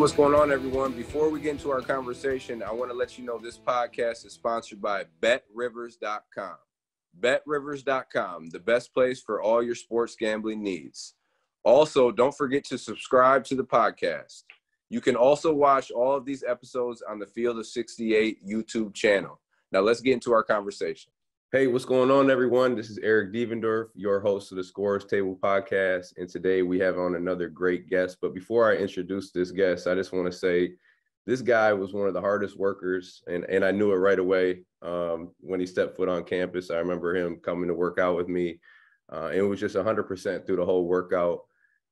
what's going on, everyone? Before we get into our conversation, I want to let you know this podcast is sponsored by BetRivers.com. BetRivers.com, the best place for all your sports gambling needs. Also, don't forget to subscribe to the podcast. You can also watch all of these episodes on the Field of 68 YouTube channel. Now, let's get into our conversation. Hey, what's going on, everyone? This is Eric Devendorf, your host of the Scorer's Table podcast. And today we have on another great guest. But before I introduce this guest, I just want to say this guy was one of the hardest workers. And, and I knew it right away um, when he stepped foot on campus. I remember him coming to work out with me. Uh, it was just 100% through the whole workout.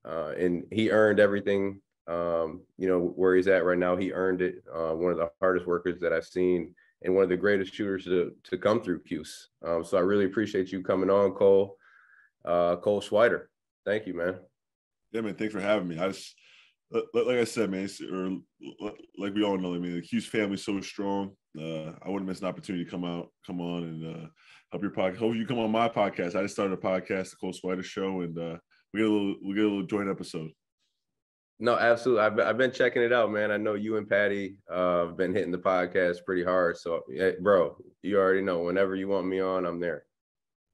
Uh, and he earned everything, um, you know, where he's at right now. He earned it. Uh, one of the hardest workers that I've seen and one of the greatest shooters to, to come through Cuse. Um, so I really appreciate you coming on, Cole. Uh, Cole Swider. Thank you, man. Yeah, man. Thanks for having me. I just, like I said, man, or like we all know, I mean, the Cuse family is so strong. Uh, I wouldn't miss an opportunity to come out, come on, and uh, help your podcast. Hope you come on my podcast. I just started a podcast, the Cole Swider Show, and uh, we get a little, we get a little joint episode. No, absolutely. I've, I've been checking it out, man. I know you and Patty uh, have been hitting the podcast pretty hard. So, yeah, bro, you already know. Whenever you want me on, I'm there.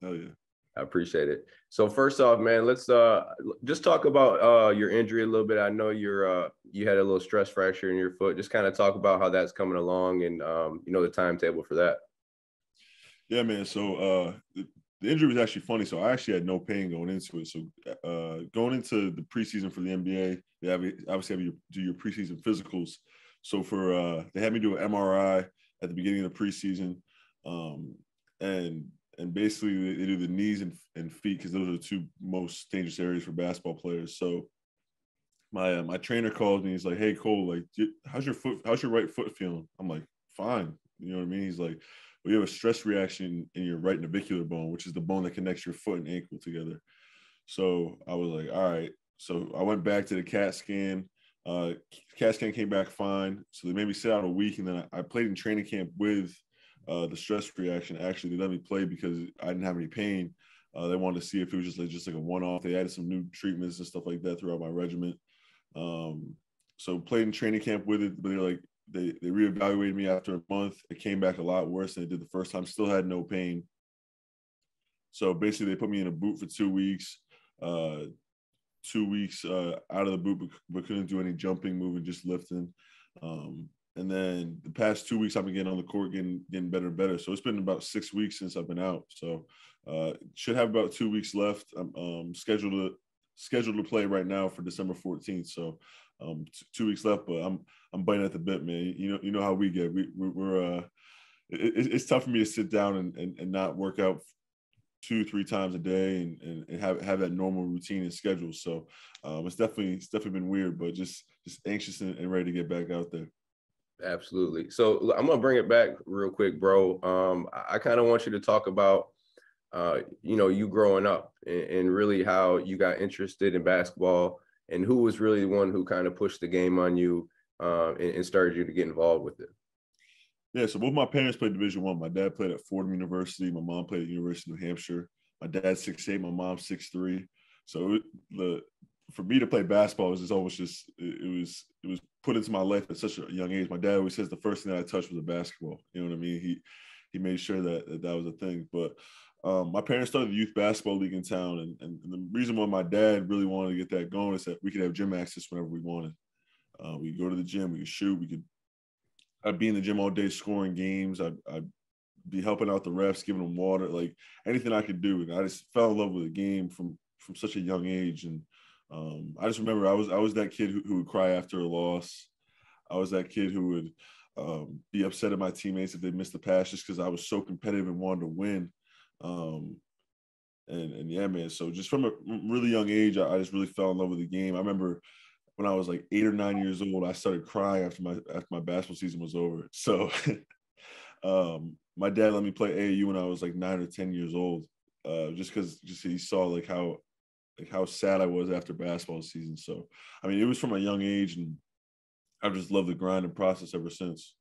Oh yeah. I appreciate it. So first off, man, let's uh just talk about uh your injury a little bit. I know you're uh you had a little stress fracture in your foot. Just kind of talk about how that's coming along and um you know the timetable for that. Yeah, man. So uh the injury was actually funny. So I actually had no pain going into it. So uh, going into the preseason for the NBA, they have, obviously have you do your preseason physicals. So for uh, they had me do an MRI at the beginning of the preseason, um, and and basically they do the knees and, and feet because those are the two most dangerous areas for basketball players. So my uh, my trainer calls me. He's like, "Hey Cole, like, how's your foot? How's your right foot feeling?" I'm like, "Fine." You know what I mean? He's like, well, you have a stress reaction in your right navicular bone, which is the bone that connects your foot and ankle together. So I was like, all right. So I went back to the CAT scan. Uh, CAT scan came back fine. So they made me sit out a week, and then I, I played in training camp with uh, the stress reaction. Actually, they let me play because I didn't have any pain. Uh, they wanted to see if it was just like just like a one-off. They added some new treatments and stuff like that throughout my regiment. Um, so played in training camp with it, but they're like, they they reevaluated me after a month. It came back a lot worse than it did the first time. Still had no pain. So basically, they put me in a boot for two weeks. Uh, two weeks uh, out of the boot, but, but, couldn't do any jumping, moving, just lifting. Um, and then the past two weeks, I've been getting on the court, getting getting better and better. So it's been about six weeks since I've been out. So uh, should have about two weeks left. I'm um, scheduled to scheduled to play right now for December 14th. So um, t- two weeks left, but I'm I'm biting at the bit, man. You know you know how we get. We we're, uh, it, it's tough for me to sit down and, and, and not work out two three times a day and, and, and have have that normal routine and schedule. So um, it's definitely it's definitely been weird, but just just anxious and, and ready to get back out there. Absolutely. So I'm gonna bring it back real quick, bro. Um, I, I kind of want you to talk about uh, you know, you growing up and, and, really how you got interested in basketball and who was really the one who kind of pushed the game on you uh, and, and, started you to get involved with it? Yeah, so both my parents played Division One. My dad played at Fordham University. My mom played at University of New Hampshire. My dad's six eight. My mom's six three. So the for me to play basketball was just always just it, it, was it was put into my life at such a young age. My dad always says the first thing that I touched was a basketball. You know what I mean? He he made sure that that, that was a thing. But um, my parents started the youth basketball league in town, and, and, and, the reason why my dad really wanted to get that going is that we could have gym access whenever we wanted. Uh, we could go to the gym, we could shoot, we could. I'd be in the gym all day scoring games. I'd, I'd be helping out the refs, giving them water, like anything I could do. And I just fell in love with the game from from such a young age. And um, I just remember I was I was that kid who, who would cry after a loss. I was that kid who would um, be upset at my teammates if they missed the pass just because I was so competitive and wanted to win. Um, and and yeah, man. So just from a really young age, I, I, just really fell in love with the game. I remember when I was like eight or nine years old, I started crying after my after my basketball season was over. So um, my dad let me play AAU when I was like nine or ten years old, uh, just because just he saw like how like how sad I was after basketball season. So I mean, it was from a young age, and I've just loved the grind and process ever since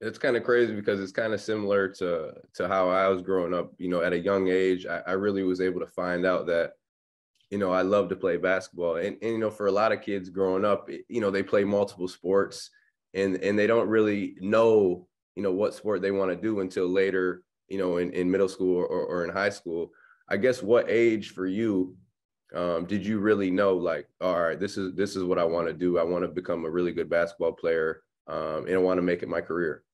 it's kind of crazy because it's kind of similar to to how I was growing up. You know, at a young age, I, I, really was able to find out that you know, I love to play basketball. And, and you know, for a lot of kids growing up, you know, they play multiple sports and and they don't really know, you know, what sport they want to do until later, you know, in, in middle school or, or in high school. I guess what age for you um, did you really know like, all right, this is this is what I want to do. I want to become a really good basketball player um, and I want to make it my career.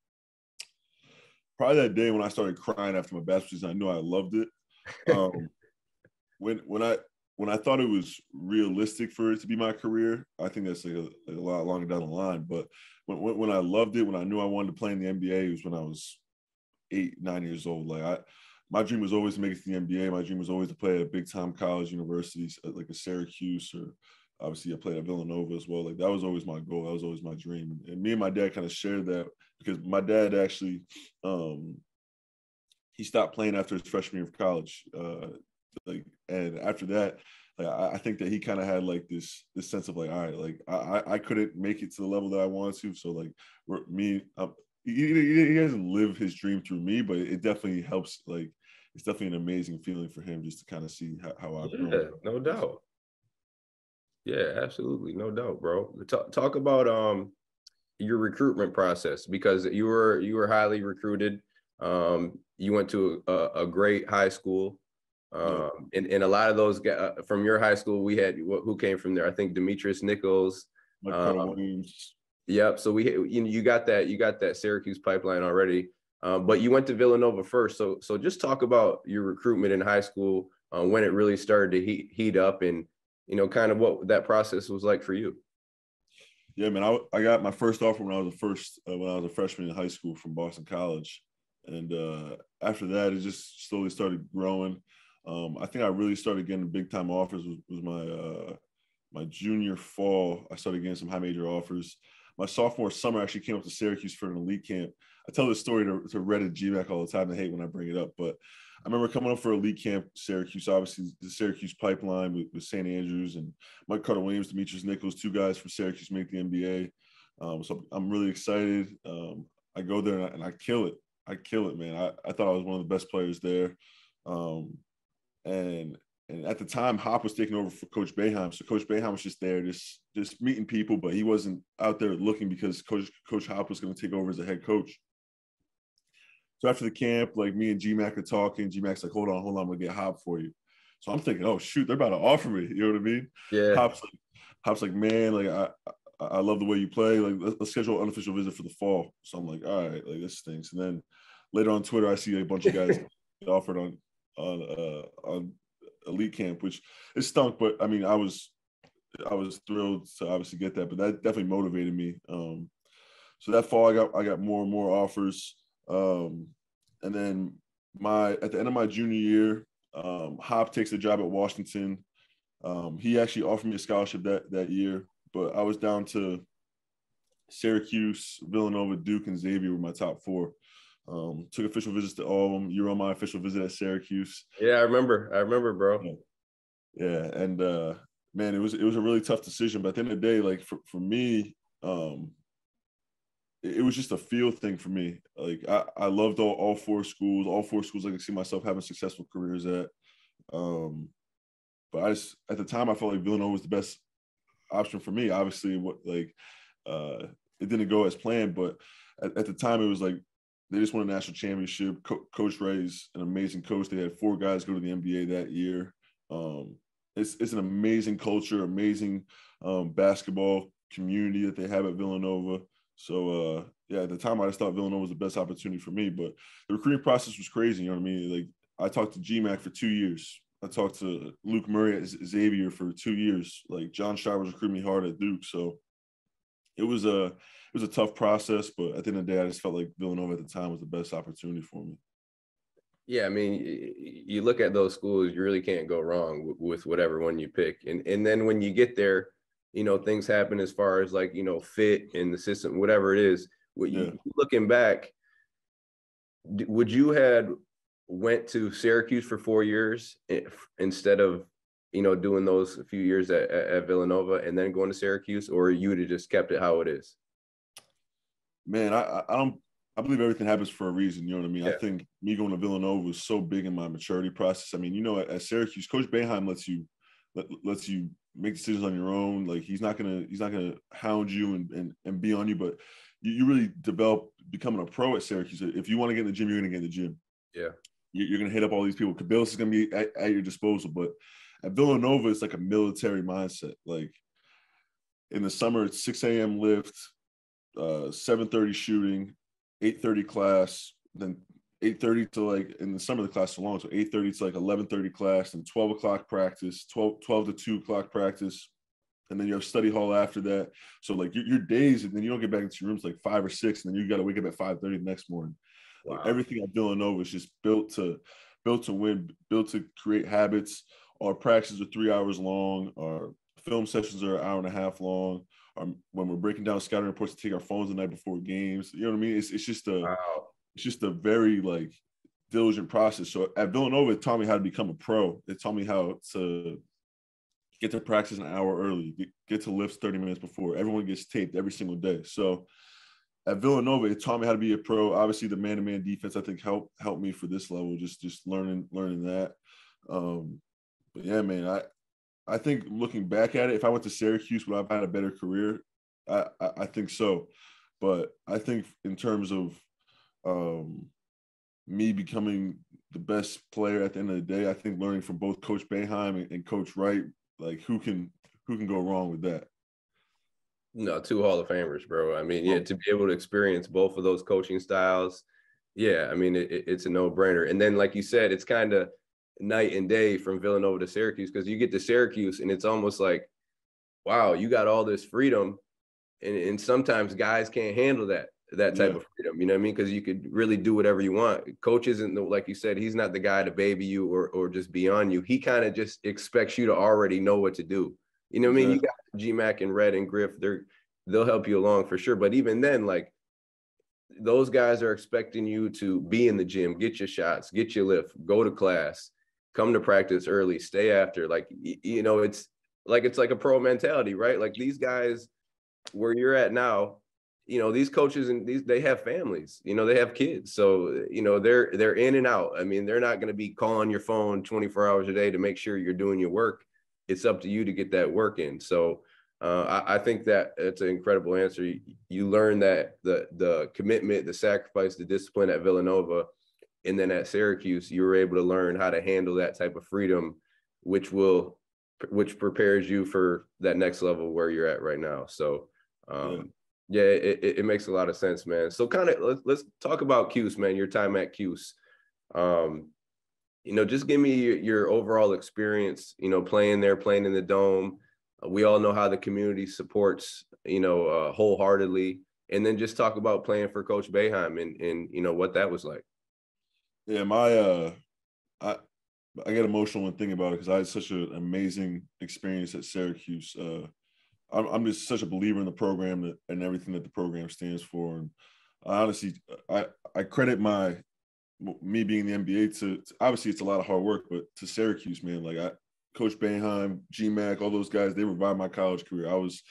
Probably that day when I started crying after my basketball season, I knew I loved it. Um, when when I when I thought it was realistic for it to be my career, I think that's like a, like a lot longer down the line. But when, when, when I loved it, when I knew I wanted to play in the NBA, it was when I was eight, nine years old. Like I, my dream was always to make it to the NBA. My dream was always to play at a big time college university, like a Syracuse or obviously I played at Villanova as well. Like that was always my goal. That was always my dream. And me and my dad kind of shared that because my dad actually, um, he stopped playing after his freshman year of college. Uh, like and after that like I, I think that he kind of had like this this sense of like all right like I I couldn't make it to the level that I wanted to so like me um, he, he doesn't live his dream through me but it definitely helps like it's definitely an amazing feeling for him just to kind of see how, how I've yeah, grown. no doubt yeah absolutely no doubt bro talk, talk about um your recruitment process because you were you were highly recruited um you went to a, a great high school um, and, and a lot of those guys uh, from your high school, we had who came from there. I think Demetrius Nichols. Um, yep. So we you know you got that you got that Syracuse pipeline already, um, but you went to Villanova first. So so just talk about your recruitment in high school uh, when it really started to heat heat up, and you know kind of what that process was like for you. Yeah, man. I, I got my first offer when I was a first uh, when I was a freshman in high school from Boston College, and uh, after that, it just slowly started growing. Um, I think I really started getting big time offers was, was my uh, my junior fall. I started getting some high major offers. My sophomore summer, I actually came up to Syracuse for an elite camp. I tell this story to, to Red and GMAC all the time. I hate when I bring it up, but I remember coming up for elite camp, Syracuse, obviously the Syracuse pipeline with, with St. Andrews and Mike Carter Williams, Demetrius Nichols, two guys from Syracuse make the NBA. Um, so I'm really excited. Um, I go there and I, and I, kill it. I kill it, man. I, I thought I was one of the best players there. Um, and and at the time Hop was taking over for Coach Boeheim. So Coach Boeheim was just there, just just meeting people, but he wasn't out there looking because Coach Coach Hop was going to take over as a head coach. So after the camp, like me and G GMAC are talking, G GMAC's like, hold on, hold on, I'm gonna get Hop for you. So I'm thinking, oh shoot, they're about to offer me. You know what I mean? Yeah. Hop's like, Hop's like, man, like I I love the way you play. Like let's, let's schedule an unofficial visit for the fall. So I'm like, all right, like this stinks. And then later on Twitter, I see a bunch of guys offered on on uh, on elite camp, which it stunk. But I mean, I was I was thrilled to obviously get that, but that definitely motivated me. Um, so that fall, I got I got more and more offers, um, and then my at the end of my junior year, um, Hop takes a job at Washington. Um, he actually offered me a scholarship that that year, but I was down to Syracuse, Villanova, Duke, and Xavier were my top four. Um, took official visits to all of them. You were on my official visit at Syracuse. Yeah, I remember. I remember, bro. Yeah, yeah. and uh, man, it was it was a really tough decision. But at the end of the day, like for, for me, um, it, was just a feel thing for me. Like I, I loved all, all four schools. All four schools I could see myself having successful careers at. Um, but I just at the time I felt like Villanova was the best option for me. Obviously, what like uh, it didn't go as planned, but at, at the time it was like they just won a national championship. Co- coach Wright's an amazing coach. They had four guys go to the NBA that year. Um, it's it's an amazing culture, amazing um, basketball community that they have at Villanova. So uh, yeah, at the time I just thought Villanova was the best opportunity for me. But the recruiting process was crazy. You know what I mean? Like I talked to GMAC for two years. I talked to Luke Murray at Xavier for two years. Like Jon Scheyer was recruiting me hard at Duke. So it was a it was a tough process, but at the end of the day, I just felt like Villanova at the time was the best opportunity for me. Yeah, I mean, you look at those schools, you really can't go wrong with whatever one you pick. And and then when you get there, you know, things happen as far as like, you know, fit in the system, whatever it is. What you, yeah. looking back, would you had went to Syracuse for four years eh, instead of you know, doing those few years at, at Villanova and then going to Syracuse, or you would have just kept it how it is? Man, I, I don't. I believe everything happens for a reason. You know what I mean? Yeah. I think me going to Villanova was so big in my maturity process. I mean, you know, at, at Syracuse, Coach Boeheim lets you let, lets you make decisions on your own. Like he's not gonna he's not gonna hound you and and, and be on you, but you, you really develop becoming a pro at Syracuse. If you want to get in the gym, you're gonna get in the gym. Yeah, you, you're gonna hit up all these people. Cabillas is gonna be at, at your disposal, but at Villanova, it's like a military mindset. Like in the summer, it's 6 a.m. lift, uh, 7:30 shooting, 8:30 class, then 8:30 to like in the summer the class is long, so 8:30 to like 11:30 class, and 12 o'clock practice, 12 12 to 2 o'clock practice, and then you have study hall after that. So like your, your days, and then you don't get back into your rooms like five or six, and then you got to wake up at 5:30 the next morning. Wow. Like everything at Villanova is just built to built to win, built to create habits. Our practices are three hours long. Our film sessions are an hour and a half long. Um, when we're breaking down scouting reports to take our phones the night before games, you know what I mean? It's it's just a wow. It's just a very like diligent process. So at Villanova, it taught me how to become a pro. It taught me how to get to practice an hour early, get, to lifts 30 minutes before. Everyone gets taped every single day. So at Villanova, it taught me how to be a pro. Obviously, the man-to-man defense, I think, helped helped me for this level. Just just learning learning that. Um, but yeah, man, I I think looking back at it, if I went to Syracuse, would I've had a better career? I, I, I think so. But I think in terms of um, me becoming the best player at the end of the day, I think learning from both Coach Boeheim and, and Coach Wright, like who can who can go wrong with that? No, two Hall of Famers, bro. I mean, yeah, to be able to experience both of those coaching styles, yeah, I mean, it, it's a no brainer. And then, like you said, it's kind of night and day from Villanova to Syracuse because you get to Syracuse and it's almost like, wow, you got all this freedom, and, and sometimes guys can't handle that that type yeah. of freedom. You know what I mean? Because you could really do whatever you want. Coach isn't the, like you said, he's not the guy to baby you or or just be on you. He kind of just expects you to already know what to do. You know what I mean? You got GMAC and Red and Griff, they're they'll help you along for sure. But even then, like those guys are expecting you to be in the gym, get your shots, get your lift, go to class, come to practice early, stay after. Like you know, it's like it's like a pro mentality, right? Like these guys where you're at now, you know, these coaches and these they have families, you know, they have kids. So, you know, they're they're in and out. I mean, they're not going to be calling your phone 24 hours a day to make sure you're doing your work. It's up to you to get that work in. So uh, I, I, think that it's an incredible answer. You, you learn that the the commitment, the sacrifice, the discipline at Villanova and then at Syracuse, you were able to learn how to handle that type of freedom, which will which prepares you for that next level where you're at right now. So um, yeah, yeah it, it, makes a lot of sense, man. So kind of let's let's talk about Cuse, man. Your time at Cuse. Um, you know, just give me your, your, overall experience. You know, playing there, playing in the dome. We all know how the community supports. You know, uh, wholeheartedly, and then just talk about playing for Coach Boeheim and and you know what that was like. Yeah, my uh, I I get emotional when thinking about it because I had such an amazing experience at Syracuse. Uh, I'm, I'm just such a believer in the program that, and everything that the program stands for. And I honestly, I I credit my me being the NBA to, to, obviously it's a lot of hard work, but to Syracuse, man, like I, Coach Boeheim, GMAC, all those guys, they revived my college career. I was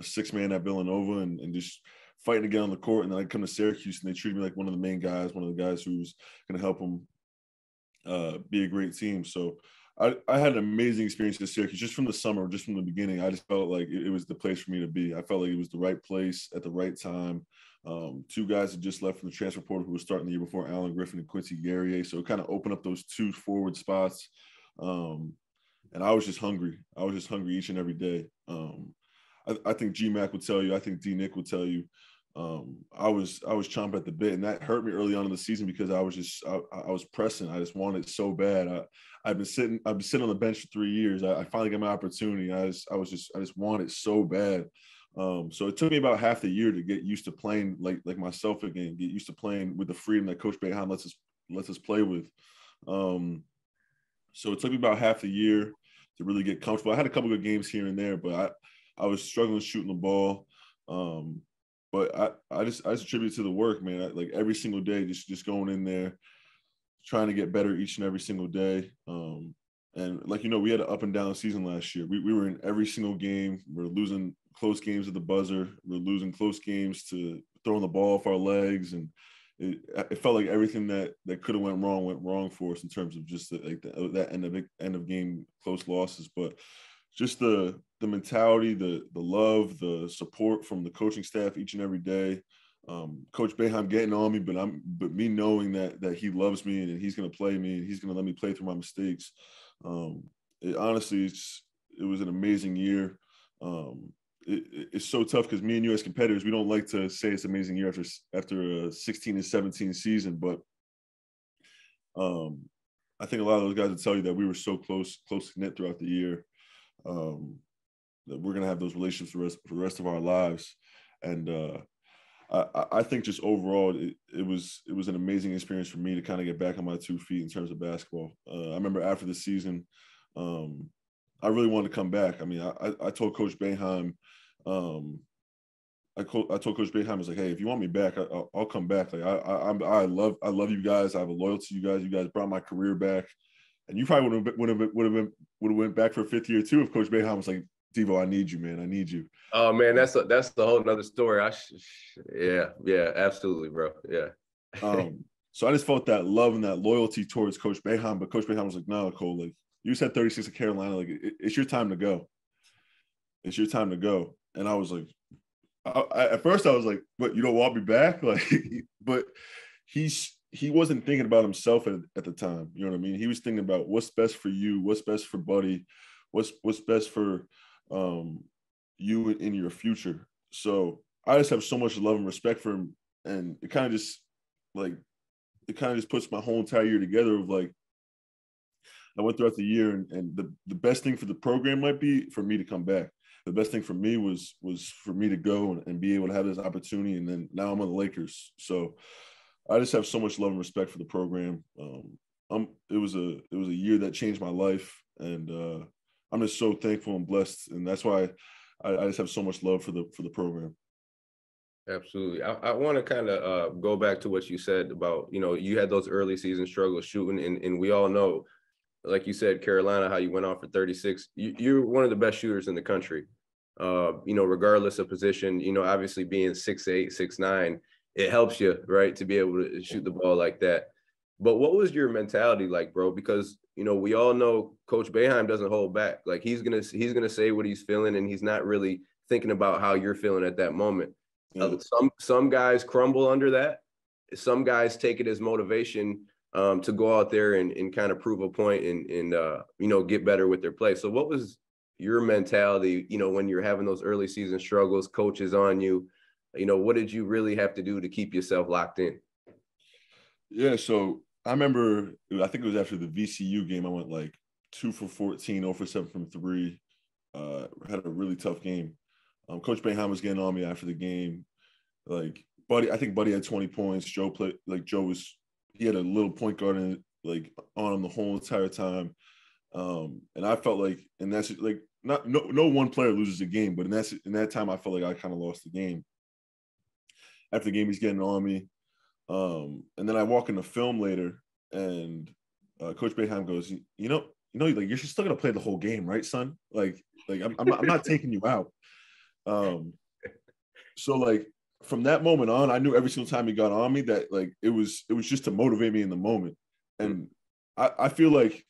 a six man at Villanova and, and just fighting to get on the court. And then I come to Syracuse and they treat me like one of the main guys, one of the guys who's going to help them uh, be a great team. So I, had an amazing experience at Syracuse just from the summer, just from the beginning. I just felt like it, it was the place for me to be. I felt like it was the right place at the right time. Um, two guys had just left from the transfer portal who were starting the year before, Alan Griffin and Quincy Guerrier. So it kind of opened up those two forward spots. Um, and I was just hungry. I was just hungry each and every day. Um, I, I, think GMAC would tell you. I think D Nick would tell you um, I was I was chomping at the bit, and that hurt me early on in the season because I was just I, I was pressing. I just wanted so bad. I I've been sitting I've been sitting on the bench for three years. I, I finally got my opportunity. I just I was just I just wanted so bad. Um, so it took me about half the year to get used to playing like like myself again, get used to playing with the freedom that Coach Boeheim lets us lets us play with. Um, so it took me about half the year to really get comfortable. I had a couple good games here and there, but I I was struggling shooting the ball. Um, but I, I just I just attribute to the work, man. I, like every single day, just just going in there, trying to get better each and every single day. Um, and like you know, we had an up and down season last year. We we were in every single game. We are losing close games at the buzzer. We are losing close games to throwing the ball off our legs, and it, it felt like everything that that could have went wrong went wrong for us in terms of just the, like the, that end of end of game close losses. But just the the mentality, the the love, the support from the coaching staff each and every day. Um, Coach Boeheim getting on me, but I'm but me knowing that that he loves me and he's going to play me and he's going to let me play through my mistakes. Um, it, honestly, it's it was an amazing year. Um, it, it's so tough because me and you as competitors, we don't like to say it's amazing year after after a 16 and 17 season, but um, I think a lot of those guys would tell you that we were so close, close knit throughout the year. Um, that we're gonna have those relationships for the rest, for the rest of our lives, and uh, I, I think just overall it, it, was it was an amazing experience for me to kind of get back on my two feet in terms of basketball. Uh, I remember after the season, um, I really wanted to come back. I mean, I, I told Coach Boeheim, um, I, co- I told Coach Boeheim, I was like, hey, if you want me back, I, will I'll come back. Like I, I, I love, I love you guys. I have a loyalty to you guys. You guys brought my career back, and you probably would have, would have, would have would have went back for a fifth year too if Coach Boeheim was like, Devo, I need you, man. I need you. Oh man, that's a, that's the whole another story. I, sh- yeah, yeah, absolutely, bro. Yeah. um, so I just felt that love and that loyalty towards Coach Boeheim, but Coach Boeheim was like, "No, Cole, like you said 36 at Carolina, like it, it's your time to go. It's your time to go." And I was like, I, I, at first I was like, "But you don't want me back?" Like, but he's he wasn't thinking about himself at, at the time. You know what I mean? He was thinking about what's best for you, what's best for Buddy, what's what's best for um, you in your future. So I just have so much love and respect for him, and it kind of just like it kind of just puts my whole entire year together of like I went throughout the year, and, and the the best thing for the program might be for me to come back. The best thing for me was was for me to go and, and be able to have this opportunity, and then now I'm on the Lakers. So I just have so much love and respect for the program. Um, I'm, it was a it was a year that changed my life, and uh, I'm just so thankful and blessed, and that's why I, I just have so much love for the for the program. Absolutely. I, I want to kind of uh, go back to what you said about, you know, you had those early season struggles shooting, and, and we all know, like you said, Carolina, how you went off for 36. You, you're one of the best shooters in the country. Uh, you know, regardless of position, you know, obviously being six eight, six nine, it helps you, right, to be able to shoot the ball like that. But what was your mentality like, bro? Because you know we all know Coach Boeheim doesn't hold back. Like he's gonna he's gonna say what he's feeling, and he's not really thinking about how you're feeling at that moment. Yeah. Uh, some some guys crumble under that. Some guys take it as motivation um, to go out there and, and kind of prove a point and and uh, you know get better with their play. So what was your mentality? You know when you're having those early season struggles, coaches on you. You know what did you really have to do to keep yourself locked in? Yeah, so I remember, I think it was after the VCU game. I went like two for 14, 0 for 7 from three. Uh, had a really tough game. Um, Coach Boeheim was getting on me after the game. Like, Buddy, I think Buddy had 20 points. Joe played, like, Joe was, he had a little point guard in, like, on him the whole entire time. Um, and I felt like, and that's like, not no no one player loses a game, but in that in that time, I felt like I kind of lost the game. After the game, he's getting on me. Um, and then I walk in the film later, and uh, Coach Boeheim goes, "You know, you know, like you're still gonna play the whole game, right, son? Like, like I'm, I'm, I'm not taking you out." Um, so like from that moment on, I knew every single time he got on me that like it was it was just to motivate me in the moment, and I, I feel like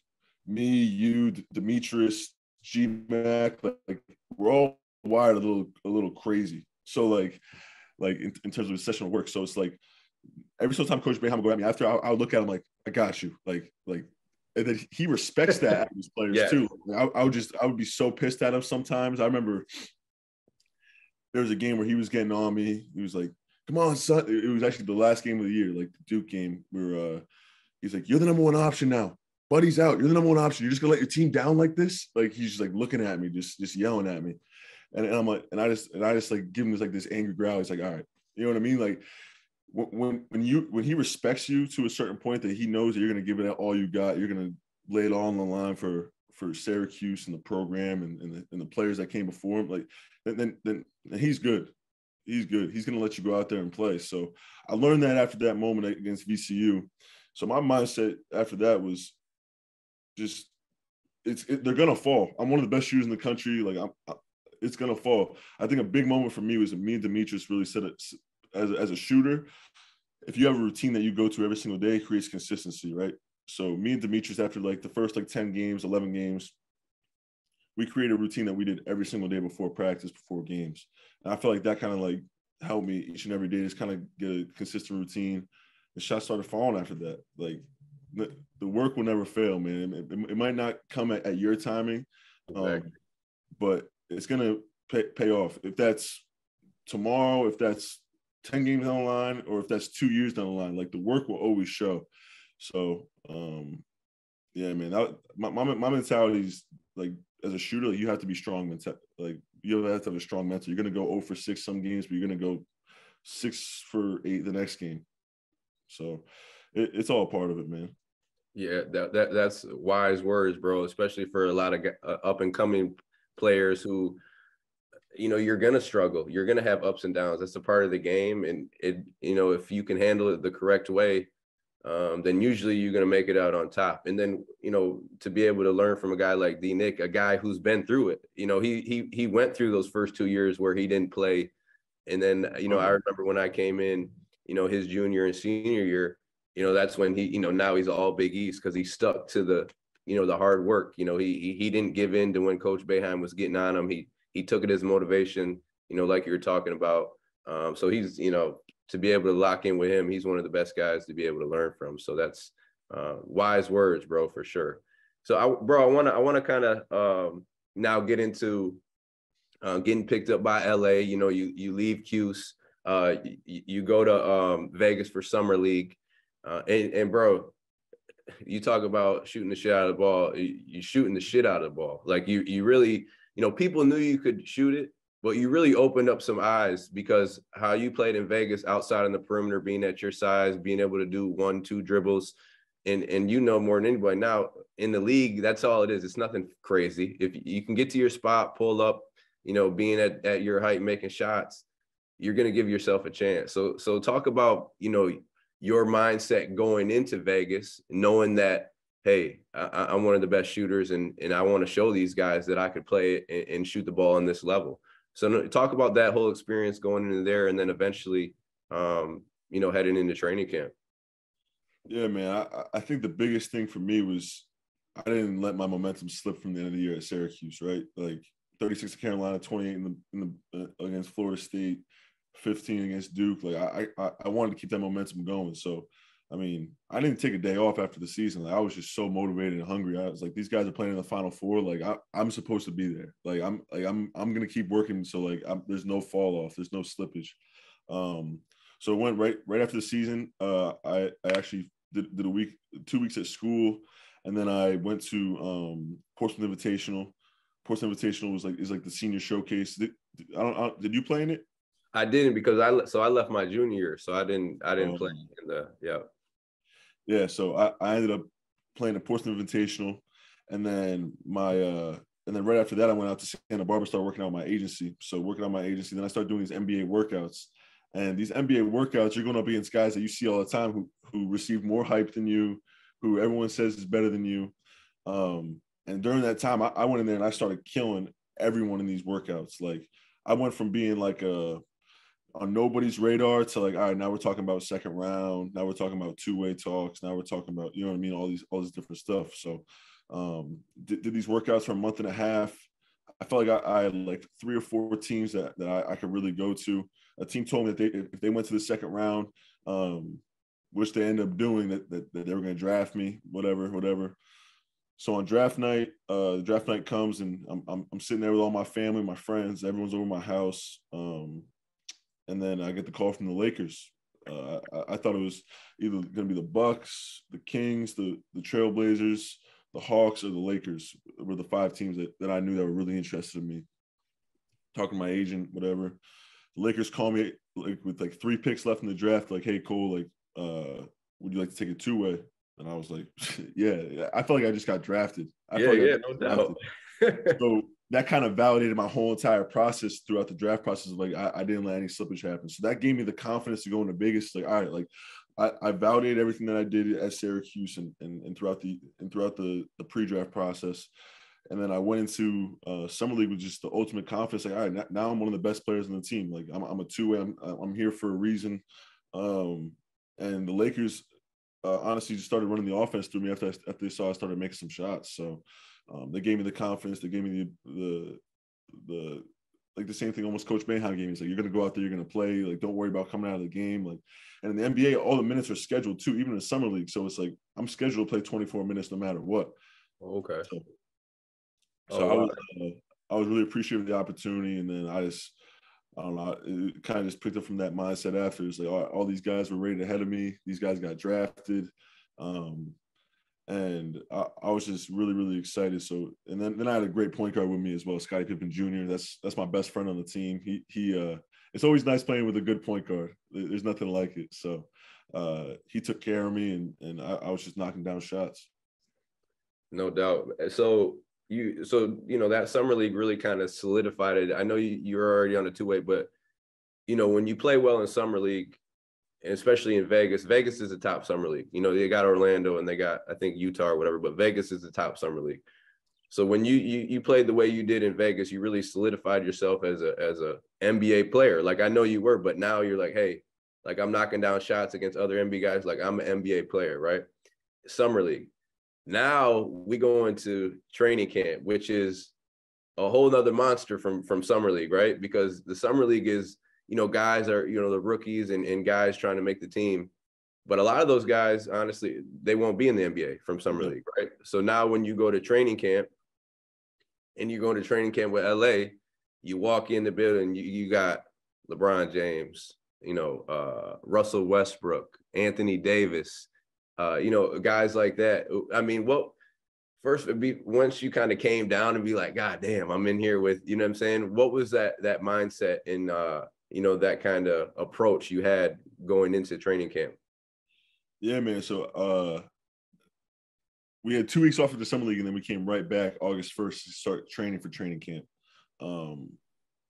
me, you, Demetrius, G Mac, like, like we're all wired a little a little crazy. So like like in, in terms of sessional work, so it's like every single time Coach would go at me after, I'll, I'll, look at him like, I got you. Like, like, and then he respects that his players yeah. too. I, I, would just, I would be so pissed at him sometimes. I remember there was a game where he was getting on me. He was like, come on, son. It was actually the last game of the year, like the Duke game where uh, he's like, you're the number one option now. Buddy's out. You're the number one option. You're just gonna let your team down like this? Like he's just like looking at me, just just yelling at me. And, and I'm like, and I just and I just like give him this like this angry growl. He's like, all right, you know what I mean? Like when when you when he respects you to a certain point that he knows that you're going to give it all you got, you're going to lay it all on the line for for Syracuse and the program and, and the, and, the, players that came before him. Like then then then he's good. He's good. He's going to let you go out there and play. So I learned that after that moment against VCU. So my mindset after that was just it's it, they're gonna fall. I'm one of the best shooters in the country. Like I'm, I, it's gonna fall. I think a big moment for me was me and Demetrius really set it as, as a shooter, if you have a routine that you go to every single day, it creates consistency, right? So me and Demetrius, after like the first like 10 games, 11 games, we created a routine that we did every single day before practice, before games. And I feel like that kind of like helped me each and every day just kind of get a consistent routine. The shots started falling after that. Like the, the work will never fail, man. It, it, it might not come at, at your timing, um, but it's gonna pay, pay off. If that's tomorrow, if that's 10 games down the line, or if that's two years down the line, like the work will always show. So um yeah, man, that, my, my my mentality is like as a shooter, you have to be strong. Like you have to have a strong mental. You're gonna go 0 for six some games, but you're gonna go six for eight the next game. So it, it's all part of it, man. Yeah, that, that that's wise words, bro. Especially for a lot of uh, up and coming players who, you know, you're gonna struggle. You're gonna have ups and downs. That's a part of the game, and it, you know, if you can handle it the correct way, um, then usually you're going to make it out on top. And then, you know, to be able to learn from a guy like D Nick, a guy who's been through it, you know, he, he, he went through those first two years where he didn't play. And then, you know, I remember when I came in, you know, his junior and senior year, you know, that's when he, you know, now he's all Big East because he stuck to the, you know, the hard work. You know, he, he, he didn't give in to when Coach Boeheim was getting on him. He, he took it as motivation, you know, like you were talking about. Um, so he's, you know, to be able to lock in with him, he's one of the best guys to be able to learn from. So that's uh, wise words, bro, for sure. So, I, bro, I want to I want to kind of um, now get into uh, getting picked up by LA. You know, you you leave Cuse, uh, you, you go to um, Vegas for summer league, uh, and and bro, you talk about shooting the shit out of the ball. You shooting the shit out of the ball. Like you you really, you know, people knew you could shoot it, but you really opened up some eyes because how you played in Vegas outside on the perimeter, being at your size, being able to do one, two dribbles, and and you know more than anybody now in the league. That's all it is. It's nothing crazy. If you can get to your spot, pull up, you know, being at, at your height, making shots, you're gonna give yourself a chance. So so talk about you know your mindset going into Vegas, knowing that hey, I, am one of the best shooters, and and I want to show these guys that I could play and, and shoot the ball on this level. So talk about that whole experience going into there, and then eventually, um, you know, heading into training camp. Yeah, man. I, I think the biggest thing for me was I didn't let my momentum slip from the end of the year at Syracuse. Right, like 36 to Carolina, 28 in the, in the uh, against Florida State, 15 against Duke. Like I, I I wanted to keep that momentum going. So I mean, I didn't take a day off after the season. Like, I was just so motivated and hungry. I was like, these guys are playing in the Final Four. Like, I, am supposed to be there. Like, I'm like I'm I'm gonna keep working. So like, I'm, there's no fall off. There's no slippage. Um, so it went right right after the season. Uh, I I actually did, did a week, two weeks at school, and then I went to um, Portsmouth Invitational. Portsmouth Invitational was like is like the senior showcase. Did, I don't, I don't did you play in it? I didn't because I so I left my junior year, so I didn't I didn't play in the yeah yeah, so I, I ended up playing the Portsmouth Invitational, and then my uh, and then right after that, I went out to Santa Barbara, started working out my agency. So working on my agency, then I started doing these NBA workouts. And these NBA workouts, you're going to be in guys that you see all the time who who receive more hype than you, who everyone says is better than you. Um, and during that time, I, I went in there and I started killing everyone in these workouts. Like I went from being like a on nobody's radar to like, all right, now we're talking about second round. Now we're talking about two way talks. Now we're talking about, you know what I mean? All these, all this different stuff. So, um, did, did these workouts for a month and a half. I felt like I, I had like three or four teams that, that I, I, could really go to. A team told me that they, if they went to the second round, um, which they ended up doing, that, that, that they were going to draft me, whatever, whatever. So on draft night, uh, draft night comes and I'm, I'm, I'm, sitting there with all my family, my friends, everyone's over my house. Um, and then I get the call from the Lakers. Uh, I, I, thought it was either going to be the Bucks, the Kings, the the Trailblazers, the Hawks, or the Lakers were the five teams that, that I knew that were really interested in me. Talking to my agent, whatever. The Lakers call me like with like three picks left in the draft, like, "Hey, Cole, like, uh, would you like to take a two way?" And I was like, "Yeah." I felt like I just got drafted. I yeah, yeah, no doubt. so that kind of validated my whole entire process throughout the draft process. Like I, I, didn't let any slippage happen. So that gave me the confidence to go into Vegas. Like, all right, like I, I validated everything that I did at Syracuse and, and, and throughout the and throughout the, the pre-draft process. And then I went into uh, summer league with just the ultimate confidence. Like, all right, now I'm one of the best players on the team. Like, I'm, I'm a two-way. I'm, I'm here for a reason. Um, and the Lakers uh, honestly just started running the offense through me after I, after they saw I started making some shots. So um, they gave me the confidence. They gave me the the the like the same thing almost Coach Boeheim gave me. It's like you're gonna go out there, you're gonna play. Like don't worry about coming out of the game. Like and in the NBA, all the minutes are scheduled too, even in the summer league. So it's like I'm scheduled to play 24 minutes no matter what. Okay. So, so oh, I was uh, I was really appreciative of the opportunity, and then I just I don't know, it kind of just picked up from that mindset after. It's like all, all these guys were rated ahead of me. These guys got drafted. Um, and I, I, was just really, really excited. So, and then, then I had a great point guard with me as well, Scottie Pippen Jr. That's that's my best friend on the team. He he, uh, it's always nice playing with a good point guard. There's nothing like it. So, uh, he took care of me, and and I, I was just knocking down shots. No doubt. So you so you know that summer league really kind of solidified it. I know you, you're already on a two way, but you know when you play well in summer league, especially in Vegas, Vegas is the top summer league. You know they got Orlando and they got I think Utah or whatever, but Vegas is the top summer league. So when you you you played the way you did in Vegas, you really solidified yourself as a as a NBA player. Like I know you were, but now you're like, hey, like I'm knocking down shots against other NBA guys. Like I'm an NBA player, right? Summer league. Now we go into training camp, which is a whole nother monster from from summer league, right? Because the summer league is, you know, guys are, you know, the rookies and, and guys trying to make the team. But a lot of those guys, honestly, they won't be in the NBA from summer league, right? So now when you go to training camp and you go to training camp with LA, you walk in the building, you, you got LeBron James, you know, uh, Russell Westbrook, Anthony Davis, uh, you know, guys like that. I mean, what first would be once you kind of came down and be like, God damn, I'm in here with, you know what I'm saying? What was that that mindset in uh, you know, that kind of approach you had going into training camp? Yeah, man. So uh we had two weeks off of the summer league and then we came right back August 1st to start training for training camp. Um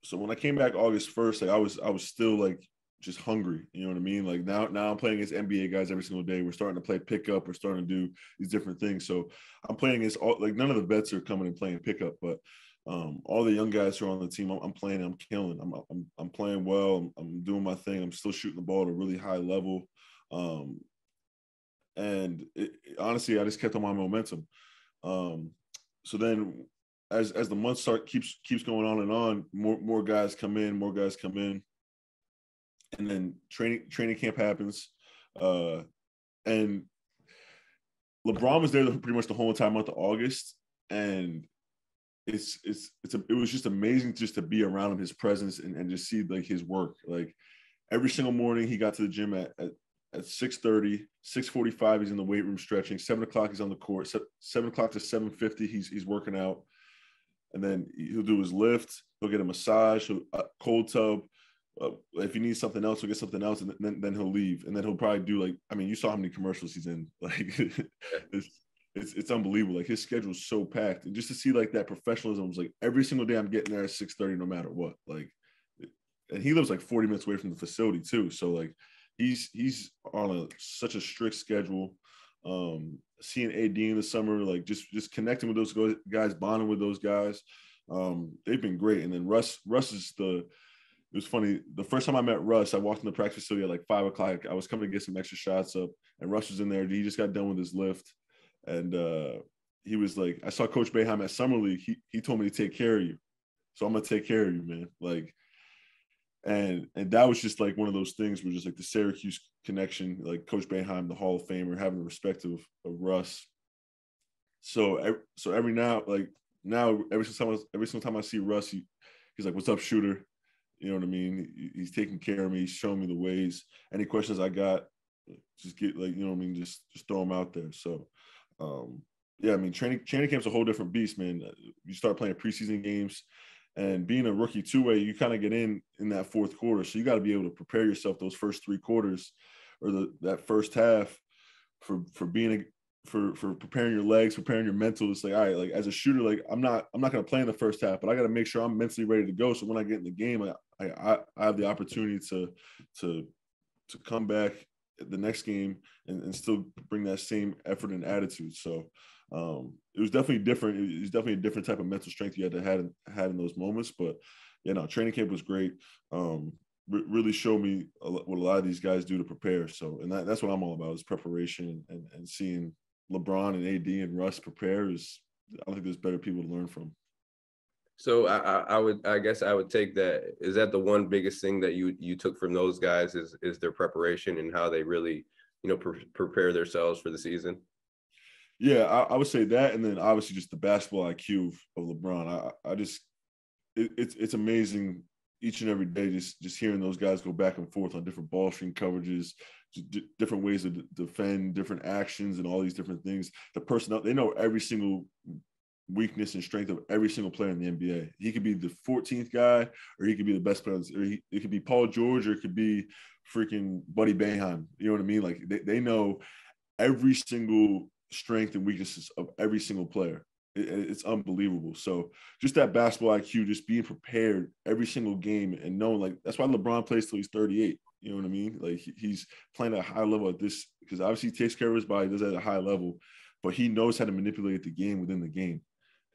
so when I came back August 1st, like I was I was still like just hungry. You know what I mean? Like now, now I'm playing against NBA guys every single day. We're starting to play pickup. We're starting to do these different things. So I'm playing against all like none of the vets are coming and playing pickup, but um, all the young guys who are on the team, I'm, I'm playing. I'm killing. I'm, I'm I'm playing well. I'm, I'm, doing my thing. I'm still shooting the ball at a really high level. Um, and it, honestly, I just kept on my momentum. Um, so then, as as the months start keeps keeps going on and on, more more guys come in, more guys come in and then training training camp happens, uh, and LeBron was there pretty much the whole entire month of August, and it's it's it's a, it was just amazing just to be around him, his presence, and, and just see like his work. Like every single morning, he got to the gym at at, at 6.30, 6.45, he's in the weight room stretching. Seven o'clock, he's on the court. Seven o'clock to 7.50, he's he's working out, and then he'll do his lift. He'll get a massage, he'll, a cold tub uh, if he needs something else, he'll get something else, and then, then he'll leave. And then he'll probably do like, I mean, you saw how many commercials he's in. Like, it's, it's it's unbelievable. Like his schedule's so packed, and just to see like that professionalism was like every single day I'm getting there at six thirty, no matter what. Like, and he lives like forty minutes away from the facility too. So like, he's he's on a such a strict schedule. Um, seeing AD in the summer, like just just connecting with those guys, bonding with those guys. Um, they've been great. And then Russ, Russ is the it was funny. The first time I met Russ, I walked in the practice facility at like five o'clock. I was coming to get some extra shots up, and Russ was in there. He just got done with his lift, and uh, he was like, "I saw Coach Boeheim at summer league. He he told me to take care of you, so I'm gonna take care of you, man." Like, and and that was just like one of those things where just like the Syracuse connection, like Coach Boeheim, the Hall of Famer, having respect of, of Russ. So so every now like now every single time I, every single time I see Russ, he, he's like, "What's up, shooter?" You know what I mean? He's taking care of me. He's showing me the ways. Any questions I got, just get like you know what I mean. Just just throw them out there. So, um, yeah, I mean training training camp's a whole different beast, man. You start playing preseason games, and being a rookie two way, you kind of get in in that fourth quarter. So you got to be able to prepare yourself those first three quarters, or the that first half, for for being a for for preparing your legs, preparing your mental. It's like, all right, like as a shooter, like I'm not I'm not gonna play in the first half, but I got to make sure I'm mentally ready to go. So when I get in the game, I I, I have the opportunity to to to come back the next game and, and still bring that same effort and attitude. So um, it was definitely different. It was definitely a different type of mental strength you had to had had in those moments. But you know, training camp was great. Um, really show me what a lot of these guys do to prepare. So, and that, that's what I'm all about is preparation and, and seeing LeBron and AD and Russ prepare is. I don't think there's better people to learn from. So I, I would I guess I would take that is that the one biggest thing that you you took from those guys is is their preparation and how they really you know pre- prepare themselves for the season. Yeah, I, I, would say that, and then obviously just the basketball IQ of, LeBron. I I just it, it's it's amazing each and every day just just hearing those guys go back and forth on different ball screen coverages, d- different ways to d- defend, different actions, and all these different things. The personnel they know every single weakness and strength of every single player in the NBA. He could be the 14th guy, or he could be the best player. Or he, it could be Paul George, or it could be freaking Buddy Boeheim. You know what I mean? Like they, they know every single strength and weaknesses of every single player. It, it's unbelievable. So just that basketball IQ, just being prepared every single game and knowing like that's why LeBron plays till he's 38. You know what I mean? Like he's playing at a high level at this because obviously he takes care of his body, does at a high level, but he knows how to manipulate the game within the game.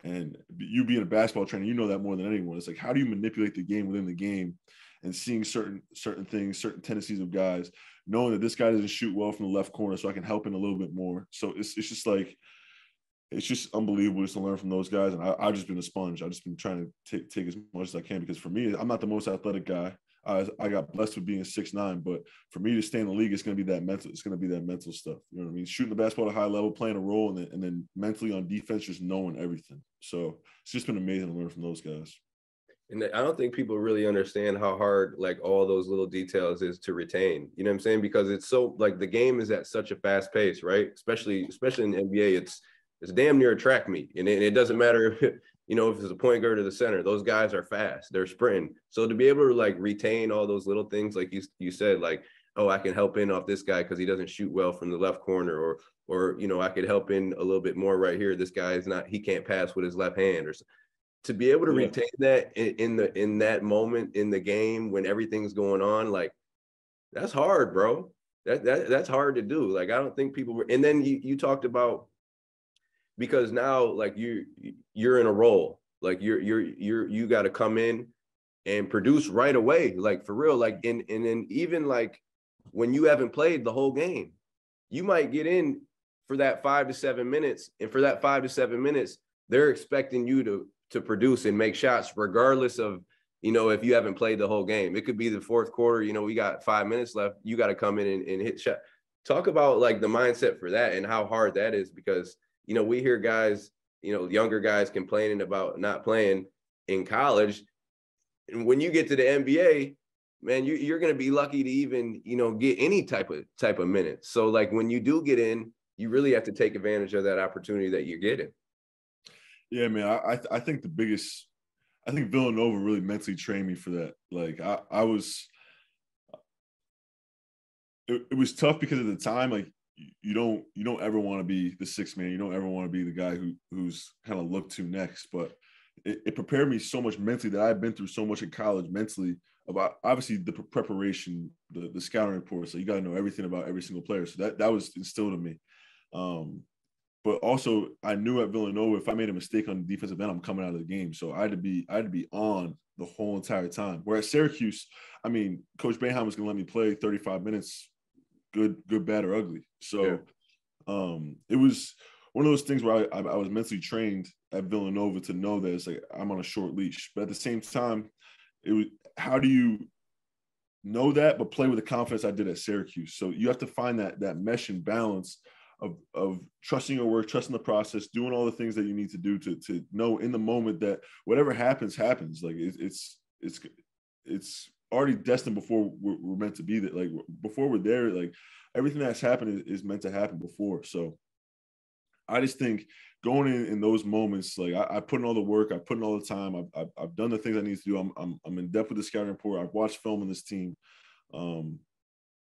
And you being a basketball trainer, you know that more than anyone. It's like how do you manipulate the game within the game and seeing certain certain things, certain tendencies of guys, knowing that this guy doesn't shoot well from the left corner, so I can help him a little bit more. So it's it's just like it's just unbelievable just to learn from those guys. And I, have just been a sponge. I've just been trying to take take as much as I can because for me, I'm not the most athletic guy. I, I got blessed with being six nine, but for me to stay in the league, it's going to be that mental. It's going to be that mental stuff. You know what I mean? Shooting the basketball at a high level, playing a role, and then, and then mentally on defense, just knowing everything. So it's just been amazing to learn from those guys. And I don't think people really understand how hard like all those little details is to retain. You know what I'm saying? Because it's so like the game is at such a fast pace, right? Especially especially in NBA, it's it's damn near a track meet, and it, it doesn't matter if you know if it's a point guard or the center. Those guys are fast, they're sprinting. So to be able to like retain all those little things, like you you said, like oh I can help in off this guy because he doesn't shoot well from the left corner, or or you know I could help in a little bit more right here. This guy is not he can't pass with his left hand, or to be able to yeah. retain that in, in the in that moment in the game when everything's going on, like that's hard, bro. That, that that's hard to do. Like I don't think people were. And then you you talked about because now like you you're in a role. Like you're you're you're you got to come in and produce right away like for real. Like and and then even like when you haven't played the whole game you might get in for that 5 to 7 minutes and for that 5 to 7 minutes they're expecting you to to produce and make shots regardless of you know if you haven't played the whole game. It could be the fourth quarter you know we got 5 minutes left you got to come in and, and hit shot. Talk about like the mindset for that and how hard that is because you know, we hear guys, you know, younger guys complaining about not playing in college. And when you get to the NBA, man, you, you're going to be lucky to even, you know, get any type of type of minutes. So like when you do get in, you really have to take advantage of that opportunity that you're getting. Yeah, man. I I think the biggest, I think Villanova really mentally trained me for that. Like I I was, it, it was tough because at the time, like you don't you don't ever want to be the sixth man. You don't ever want to be the guy who who's kind of looked to next. But it, it, prepared me so much mentally that I've been through so much in college mentally about obviously the preparation, the the scouting report. So you got to know everything about every single player. So that that was instilled in me. Um, but also I knew at Villanova if I made a mistake on the defensive end, I'm coming out of the game. So I had to be I had to be on the whole entire time. Whereas Syracuse, I mean, Coach Boeheim was going to let me play 35 minutes good, good, bad, or ugly. So yeah. um, it was one of those things where I, I, was mentally trained at Villanova to know that it's like I'm on a short leash. But at the same time, it was how do you know that but play with the confidence I did at Syracuse? So you have to find that that mesh and balance of of trusting your work, trusting the process, doing all the things that you need to do to to know in the moment that whatever happens happens. Like it, it's it's it's already destined before we're, we're, meant to be there. Like before we're there, like everything that's happened is, is meant to happen before. So I just think going in, in those moments, like I, I, put in all the work, I put in all the time, I've, I've, I've, done the things I need to do. I'm, I'm, I'm in depth with the scouting report. I've watched film on this team. Um,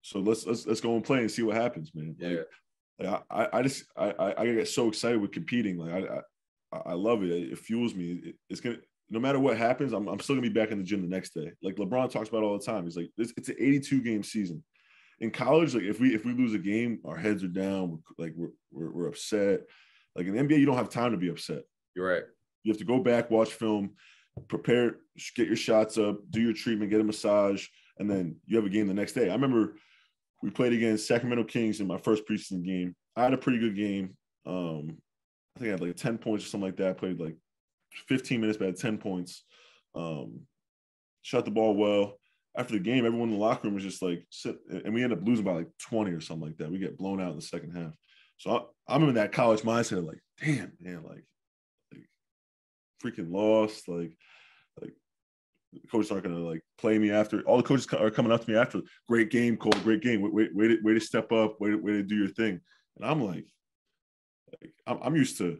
so let's, let's, let's go and play and see what happens, man. Yeah. Like, I, I just, I, I get so excited with competing. Like I, I, I love it. It fuels me. It, it's going to, no matter what happens, I'm, I'm still gonna be back in the gym the next day. Like LeBron talks about all the time. He's like, it's, it's an 82 game season. In college, like if we if we lose a game, our heads are down. We're, like we're, we're we're upset. Like in the NBA, you don't have time to be upset. You're right. You have to go back, watch film, prepare, get your shots up, do your treatment, get a massage, and then you have a game the next day. I remember we played against Sacramento Kings in my first preseason game. I had a pretty good game. Um, I think I had like 10 points or something like that. I played like 15 minutes, but had 10 points. Um, shot the ball well. After the game, everyone in the locker room was just like, sit, and we end up losing by like 20 or something like that. We get blown out in the second half. So I, am in that college mindset of like, damn, man, like, like freaking lost. Like, like the coaches aren't gonna like play me after. All the coaches are coming up to me after. Great game, Cole. Great game. Wait, wait, wait, to, way to step up. Way to, way to do your thing. And I'm like, like I'm, I'm used to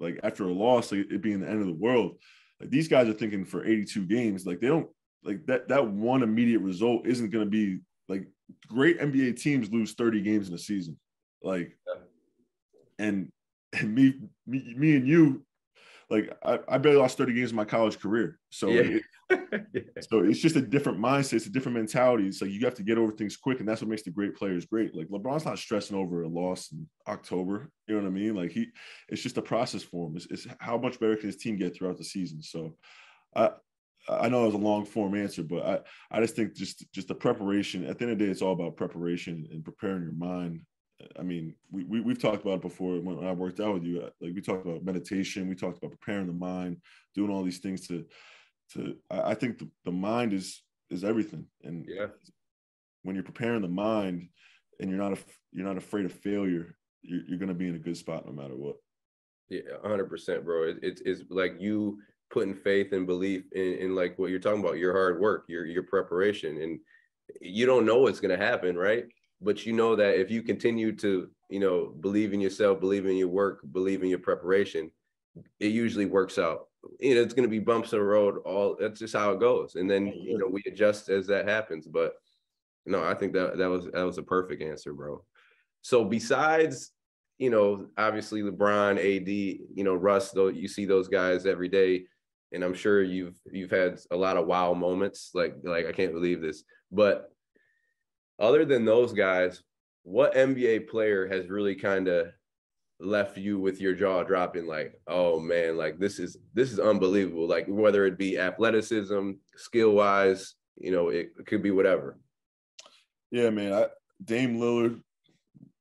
like after a loss, like, it being the end of the world. Like these guys are thinking for 82 games. Like they don't like that. That one immediate result isn't gonna be like great NBA teams lose 30 games in a season. Like, and and me, me, me and you like I, I barely lost 30 games in my college career. So yeah. it, so it's just a different mindset, it's a different mentality. It's like you have to get over things quick, and that's what makes the great players great. Like LeBron's not stressing over a loss in October. You know what I mean? Like he it's just a process for him. It's, it's how much better can his team get throughout the season. So I I know it was a long form answer, but I, I just think just just the preparation. At the end of the day, it's all about preparation and preparing your mind I mean, we, we have talked about it before when I worked out with you. Uh, like we talked about meditation, we talked about preparing the mind, doing all these things to to. I think the, the mind is is everything, and yeah, when you're preparing the mind and you're not a, you're not afraid of failure, you're, you're going to be in a good spot no matter what. Yeah, hundred percent, bro. It, it's it's like you putting faith and belief in, in like what you're talking about, your hard work, your your preparation, and you don't know what's going to happen, right? But you know that if you continue to you know believe in yourself believe in your work believe in your preparation it usually works out. You know it's going to be bumps in the road all that's just how it goes. And then you know we adjust as that happens. But no i think that that was that was a perfect answer bro. So besides you know obviously lebron ad you know russ though you see those guys every day. And i'm sure you've you've had a lot of wow moments. Like like i can't believe this. But other than those guys, what NBA player has really kind of left you with your jaw dropping like oh man like this is this is unbelievable like whether it be athleticism skill wise you know it, it could be whatever? Yeah man I, dame lillard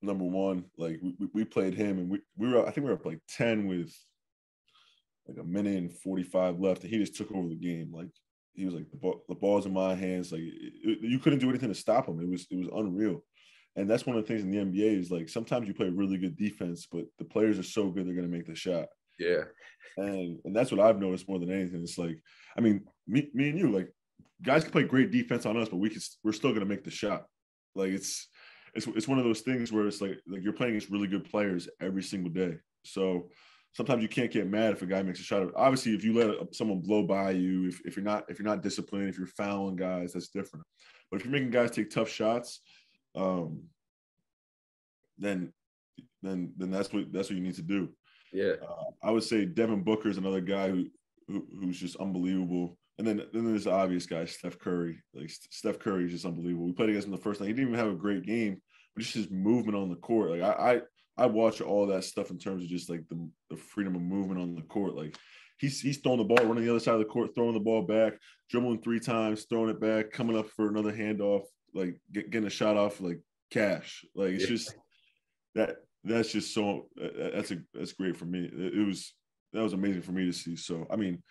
number one like we, we played him and we, we were i think we were up like 10 with like a minute and 45 left and he just took over the game like he was like the, ball, the ball's in my hands. Like it, you couldn't do anything to stop him. It was it was unreal. And that's one of the things in the NBA is like sometimes you play really good defense, but the players are so good they're gonna make the shot. Yeah. And and that's what I've noticed more than anything. It's like, I mean, me, me and you, like guys can play great defense on us, but we can we're still gonna make the shot. Like it's it's it's one of those things where it's like like you're playing against really good players every single day. So sometimes you can't get mad if a guy makes a shot. Obviously, if you let someone blow by you, if, if you're not if you're not disciplined, if you're fouling guys, that's different. But if you're making guys take tough shots, um, then then then that's what that's what you need to do. Yeah, uh, I would say Devin Booker is another guy who, who who's just unbelievable. And then then there's the obvious guy, Steph Curry. Like Steph Curry is just unbelievable. We played against him the first night. He didn't even have a great game, but just his movement on the court. Like I, I watch all that stuff in terms of just like the, the freedom of movement on the court. Like he's he's throwing the ball, running the other side of the court, throwing the ball back, dribbling three times, throwing it back, coming up for another handoff, like get, getting a shot off like cash. Like it's yeah. just that that's just so that's a that's great for me. It, it was that was amazing for me to see. So I mean,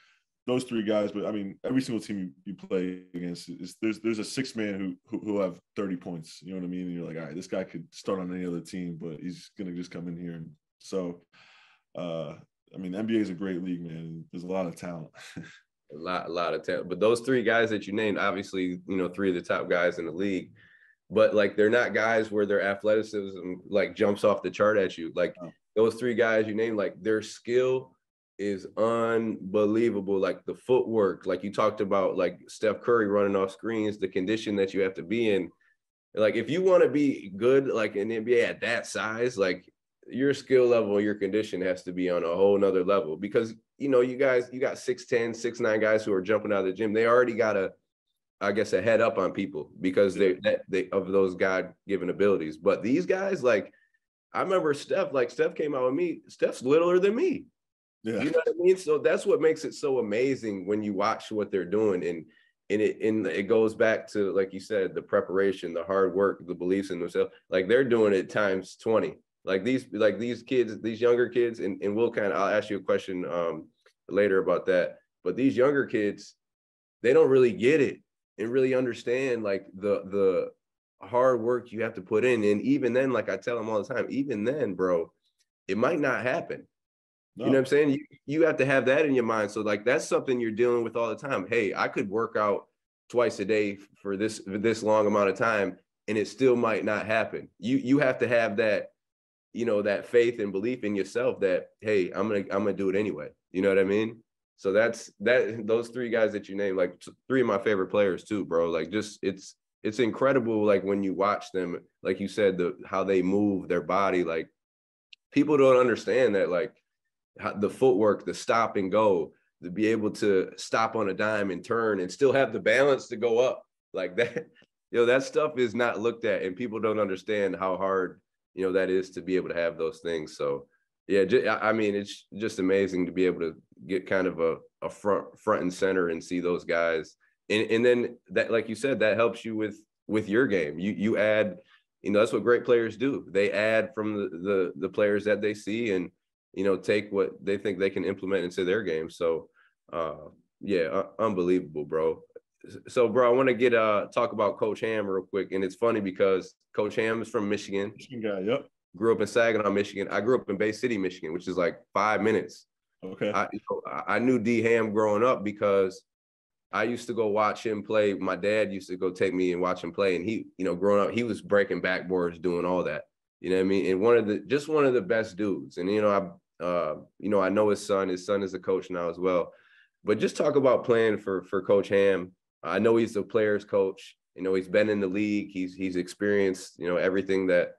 those three guys, but I mean, every single team you, you play against is there's there's a six man who, who who have 30 points. You know what I mean? And you're like, all right, this guy could start on any other team, but he's gonna just come in here. And so uh I mean, NBA is a great league, man. There's a lot of talent. a lot, a lot of talent. But those three guys that you named, obviously, you know, three of the top guys in the league. But like they're not guys where their athleticism like jumps off the chart at you. Like oh. those three guys you named, like their skill is unbelievable. Like the footwork, like you talked about, like Steph Curry running off screens, the condition that you have to be in. Like if you want to be good, like in NBA at that size, like your skill level, your condition has to be on a whole nother level because you know, you guys, you got 6'10, 6'9 guys who are jumping out of the gym. They already got a, I guess, a head up on people because they that they of those God given abilities. But these guys, like, I remember Steph, like Steph came out with me. Steph's littler than me. Yeah. You know what I mean? So that's what makes it so amazing when you watch what they're doing. And and it and it goes back to like you said, the preparation, the hard work, the beliefs in themselves. Like they're doing it times 20. Like these, like these kids, these younger kids, and, and we'll kind of I'll ask you a question um later about that. But these younger kids, they don't really get it and really understand like the the hard work you have to put in. And even then, like I tell them all the time, even then, bro, it might not happen. No. You know what I'm saying? You, you have to have that in your mind. So like that's something you're dealing with all the time. Hey, I could work out twice a day for this for this long amount of time and it still might not happen. You you have to have that you know that faith and belief in yourself that hey, I'm going to I'm going to do it anyway. You know what I mean? So that's that those three guys that you named like three of my favorite players too, bro. Like just it's it's incredible like when you watch them like you said the how they move their body like people don't understand that like the footwork, the stop and go, to be able to stop on a dime and turn and still have the balance to go up like that. You know, that stuff is not looked at, and people don't understand how hard you know that is to be able to have those things. So, yeah, I mean, it's just amazing to be able to get kind of a, a front front and center and see those guys, and and then that, like you said, that helps you with with your game. You you add, you know, that's what great players do. They add from the the, the players that they see and you know, take what they think they can implement into their game. So, uh, yeah, uh, unbelievable, bro. So, bro, I want to get uh talk about Coach Ham real quick, and it's funny because Coach Ham is from Michigan. Michigan guy, yep. Grew up in Saginaw, Michigan. I grew up in Bay City, Michigan, which is like five minutes. Okay. I, you know, I knew D Ham growing up because I used to go watch him play. My dad used to go take me and watch him play, and he, you know, growing up, he was breaking backboards, doing all that. You know what I mean? And one of the just one of the best dudes. And you know, I uh, you know, I know his son. His son is a coach now as well. But just talk about playing for for Coach Ham. I know he's the players' coach. You know, he's been in the league. He's he's experienced you know everything that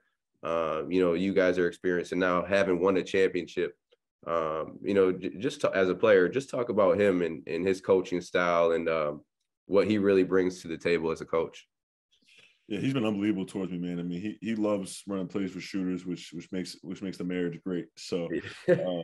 uh, you know you guys are experiencing now. Having won a championship, um, you know, j- just as a player, just talk about him and and his coaching style and um, what he really brings to the table as a coach. Yeah, he's been unbelievable towards me, man. I mean, he he loves running plays for shooters, which which makes which makes the marriage great. So, uh,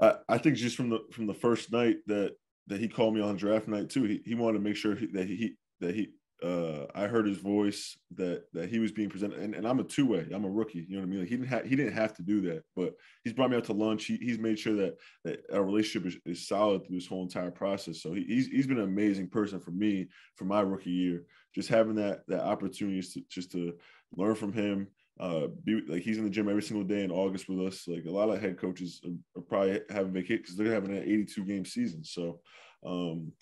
I I think just from the from the first night that that he called me on draft night too, he he wanted to make sure that he that he uh, I heard his voice that that he was being presented, and, and I'm a two way. I'm a rookie. You know what I mean? Like he didn't have he didn't have to do that, but he's brought me out to lunch. He, he's made sure that that our relationship is, is solid through this whole entire process. So he, he's he's been an amazing person for me for my rookie year. Just having that that opportunity to just to learn from him. Uh, be like he's in the gym every single day in August with us. Like a lot of head coaches are, are probably having vacation because they're having an 82 game season. So. Um,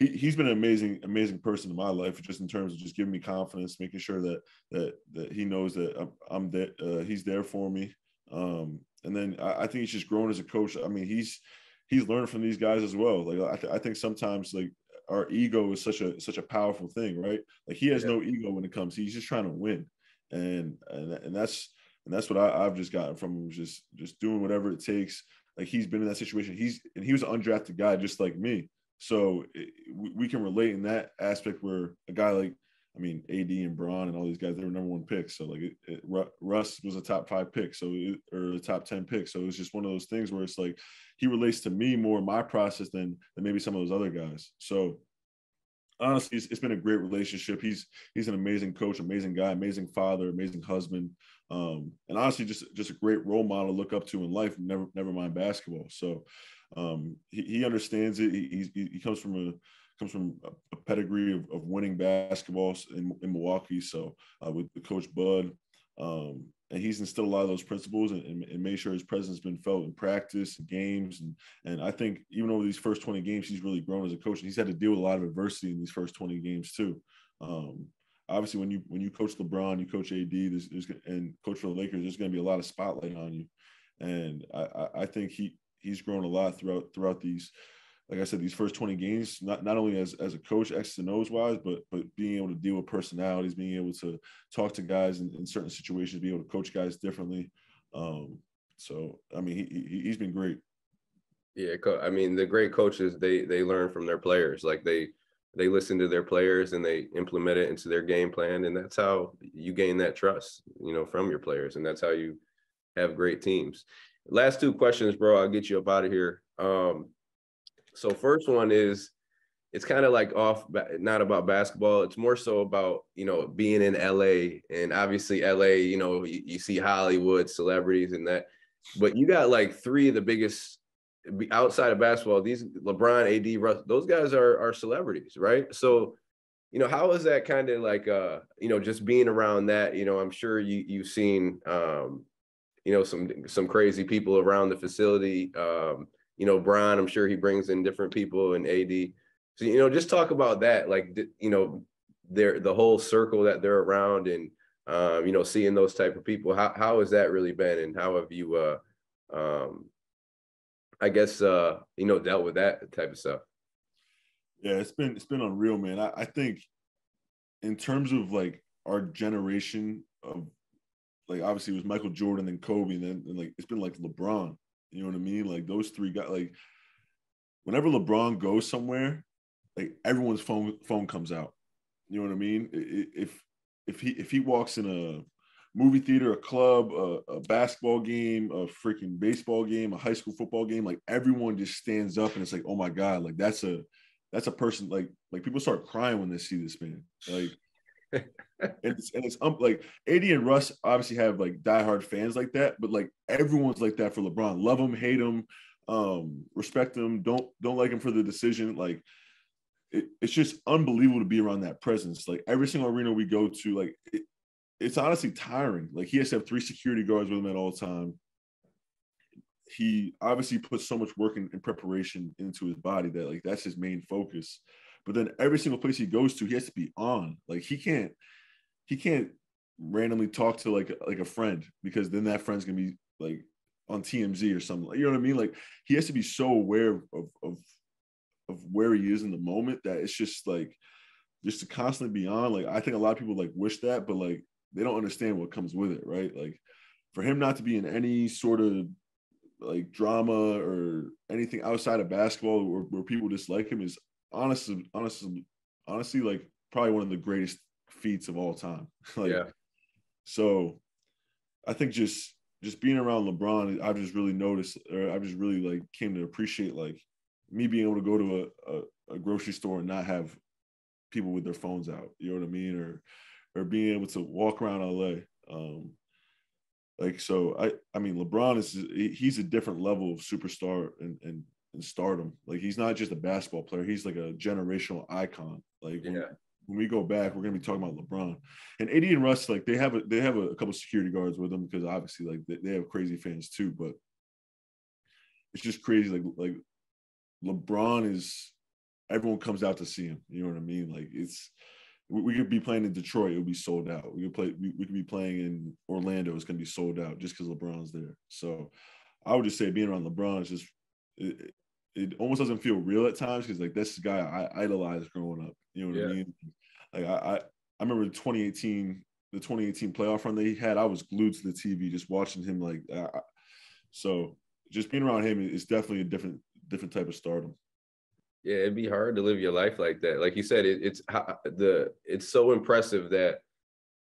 he, he's been an amazing, amazing person in my life, just in terms of just giving me confidence, making sure that that that he knows that I'm, I'm there, uh, he's there for me. Um, and then I, I, think he's just grown as a coach. I mean, he's he's learned from these guys as well. Like I, th- I think sometimes like our ego is such a such a powerful thing, right? Like he has yeah. no ego when it comes. He's just trying to win, and and and that's and that's what I, have just gotten from him. Just just doing whatever it takes. Like he's been in that situation. He's and he was an undrafted guy just like me. So it, we can relate in that aspect where a guy like, I mean, AD and Bron and all these guys, they were number one picks. So like it, it, Russ was a top five pick, so or a top ten pick. So it was just one of those things where it's like he relates to me more my process than than maybe some of those other guys. So honestly, it's, it's been a great relationship. He's he's an amazing coach, amazing guy, amazing father, amazing husband, um, and honestly, just just a great role model to look up to in life. Never never mind basketball. So um, he, he, understands it. He, he, he, comes from a comes from a, pedigree of, of winning basketballs in, in Milwaukee. So uh, with the coach Bud, um, and he's instilled a lot of those principles and, and, and, made sure his presence has been felt in practice and games. And and I think even over these first 20 games, he's really grown as a coach. And he's had to deal with a lot of adversity in these first 20 games too. Um, obviously, when you when you coach LeBron, you coach AD, there's, there's and coach for the Lakers, there's going to be a lot of spotlight on you. And I, I think he he's grown a lot throughout throughout these like I said, these first 20 games, not, not only as, as a coach, X and O's wise, but but being able to deal with personalities, being able to talk to guys in, in certain situations, be able to coach guys differently. Um, so I mean, he, he he's been great. Yeah, I mean, the great coaches they they learn from their players. Like they they listen to their players and they implement it into their game plan, and that's how you gain that trust, you know, from your players, and that's how you have great teams. Last two questions, bro. I'll get you up out of here. Um, so first one is, it's kind of like off not about basketball it's more so about you know being in la and obviously la you know you, you, see hollywood celebrities and that but you got like three of the biggest outside of basketball these lebron ad Russ, those guys are are celebrities right so you know how is that kind of like uh you know just being around that you know i'm sure you you've seen um you know some some crazy people around the facility um you know brian i'm sure he brings in different people and ad so you know, just talk about that, like you know, they're the whole circle that they're around, and um, you know, seeing those type of people. How how has that really been, and how have you, uh, um, I guess, uh, you know, dealt with that type of stuff? Yeah, it's been it's been unreal, man. I, I think in terms of like our generation of like obviously it was Michael Jordan and Kobe, and then and like it's been like LeBron. You know what I mean? Like those three guys. Like whenever LeBron goes somewhere, like everyone's phone phone comes out. You know what I mean? If if he if he walks in a movie theater, a club, a, a, basketball game, a freaking baseball game, a high school football game, like everyone just stands up and it's like, oh my god, like that's a that's a person like like people start crying when they see this man. Like and it's and it's um, like AD and Russ obviously have like diehard fans like that, but like everyone's like that for LeBron. Love him, hate him, um, respect him, don't don't like him for the decision. Like it, it's just unbelievable to be around that presence. Like every single arena we go to, like it, it's honestly tiring. Like he has to have three security guards with him at all time. He obviously puts so much work in preparation into his body that like that's his main focus. But then every single place he goes to, he has to be on. Like he can't, he can't randomly talk to like like a friend because then that friend's gonna be like on TMZ or something. You know what I mean? Like he has to be so aware of, of of where he is in the moment that it's just like just to constantly be on. Like I think a lot of people like wish that, but like they don't understand what comes with it, right? Like for him not to be in any sort of like drama or anything outside of basketball where, where people dislike him is honestly, honestly, honestly, like probably one of the greatest feats of all time. like, yeah. So I think just just being around LeBron, I've just really noticed, or I've just really like came to appreciate like me being able to go to a, a, a, grocery store and not have people with their phones out, you know what I mean? Or or being able to walk around LA. Um, like so I I mean LeBron is he's a different level of superstar and and, and stardom. Like he's not just a basketball player, he's like a generational icon. Like yeah. when, when we go back, we're gonna be talking about LeBron and AD and Russ. Like they have a they have a, a couple security guards with them because obviously like they, they have crazy fans too. But it's just crazy. Like like LeBron is everyone comes out to see him. You know what I mean? Like it's we, we could be playing in Detroit, it would be sold out. We could play we, we could be playing in Orlando, it's gonna be sold out just because LeBron's there. So I would just say being around LeBron is just it, it almost doesn't feel real at times because like this guy I idolized growing up. You know what yeah. I mean? Like I, I I remember 2018 the 2018 playoff run that he had. I was glued to the TV just watching him. Like I, so just being around him is definitely a different different type of stardom. Yeah, it'd be hard to live your life like that. Like you said, it, it's the it's so impressive that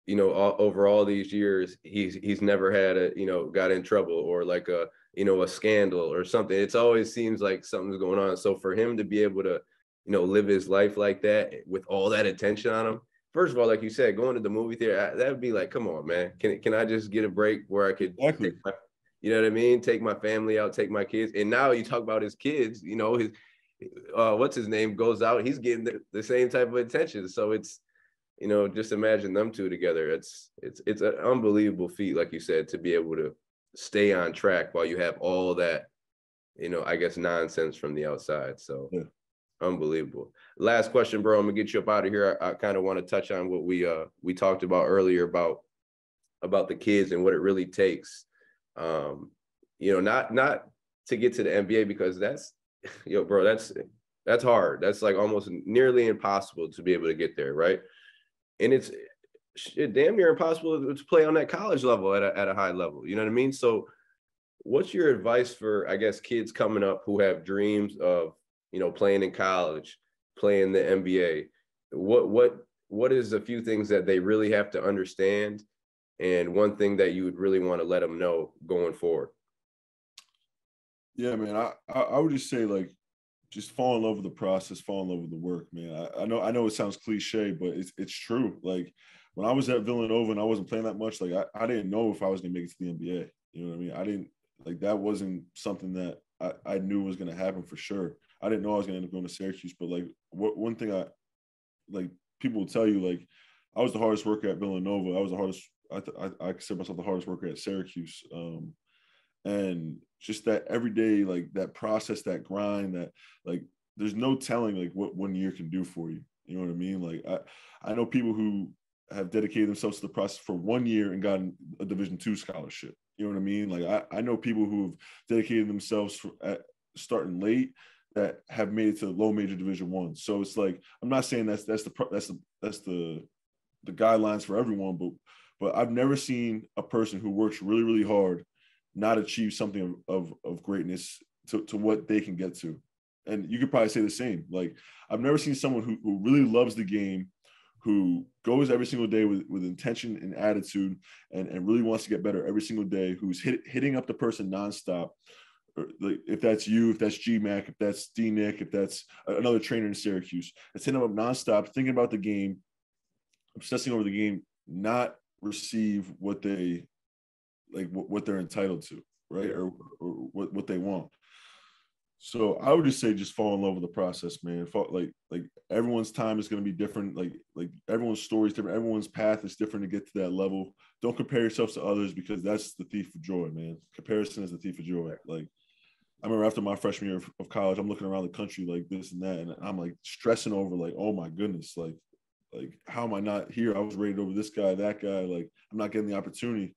you know all, over all these years he's he's never had a you know got in trouble or like a you know a scandal or something. It's always seems like something's going on. So for him to be able to you know live his life like that with all that attention on him. First of all, like you said, going to the movie theater, that would be like, come on, man. Can can I just get a break where I could exactly. my, you know what I mean? Take my family out, take my kids. And now you talk about his kids, you know, his uh what's his name goes out, he's getting the, the same type of attention. So it's you know, just imagine them two together. It's it's it's an unbelievable feat, like you said, to be able to stay on track while you have all that, you know, I guess nonsense from the outside. So yeah. unbelievable. Last question, bro. I'm gonna get you up out of here. I, I kind of want to touch on what we uh we talked about earlier about about the kids and what it really takes um, you know, not not to get to the NBA because that's yo, bro, that's that's hard. That's like almost nearly impossible to be able to get there, right? And it's damn near impossible to play on that college level at a, at a high level. You know what I mean? So, what's your advice for, I guess, kids coming up who have dreams of, you know, playing in college, playing the NBA? What what what is a few things that they really have to understand and one thing that you would really want to let them know going forward? Yeah, man, I I would just say like just fall in love with the process, fall in love with the work, man. I, I know I know it sounds cliche, but it's it's true. Like when I was at Villanova and I wasn't playing that much, like I, I didn't know if I was gonna make it to the NBA. You know what I mean? I didn't like that wasn't something that I, I knew was gonna happen for sure. I didn't know I was gonna end up going to Syracuse, but like what one thing I like people will tell you like I was the hardest worker at Villanova. I was the hardest. I I, I consider myself the hardest worker at Syracuse. Um, and just that every day, like that process, that grind, that like there's no telling like what one year can do for you. You know what I mean? Like I I know people who have dedicated themselves to the process for one year and gotten a Division two scholarship. You know what I mean? Like I, I know people who've dedicated themselves for, at starting late that have made it to low major Division one. So it's like I'm not saying that's that's the that's the that's the the guidelines for everyone, but but I've never seen a person who works really really hard not achieve something of of, of greatness to, to what they can get to. And you could probably say the same. Like I've never seen someone who, who really loves the game who goes every single day with, with intention and attitude and, and really wants to get better every single day, who's hit, hitting up the person nonstop. If that's you, if that's GMAC, if that's D Nick, if that's another trainer in Syracuse, it's hitting up nonstop, thinking about the game, obsessing over the game, not receive what they like what they're entitled to, right? Or, or what, what they want. So I would just say just fall in love with the process, man. Fall, like like everyone's time is going to be different. Like like everyone's story is different. Everyone's path is different to get to that level. Don't compare yourselves to others because that's the thief of joy, man. Comparison is the thief of joy. Like I remember after my freshman year of college, I'm looking around the country like this and that, and I'm like stressing over like, oh my goodness, like like how am I not here? I was rated over this guy, that guy. Like I'm not getting the opportunity.